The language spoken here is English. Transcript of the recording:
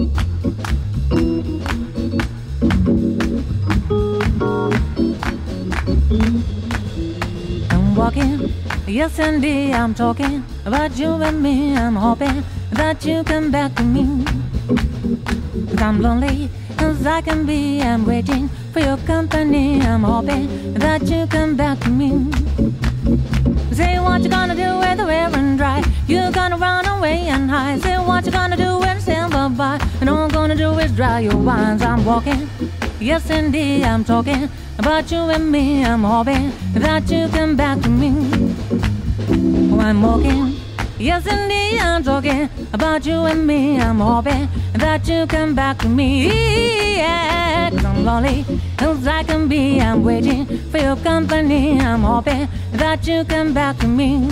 I'm walking, yes indeed, I'm talking about you and me. I'm hoping that you come back to me. Cause I'm lonely as I can be. I'm waiting for your company. I'm hoping that you come back to me. Say what you gonna do when the run dry. You gonna run away and hide. Say what you gonna do when And all I'm gonna do is dry your wines. I'm walking, yes indeed, I'm talking about you and me. I'm hoping that you come back to me. Oh, I'm walking. Yes, indeed, I'm talking about you and me. I'm hoping that you come back to me. Yeah, cause I'm lonely as I can be. I'm waiting for your company. I'm hoping that you come back to me.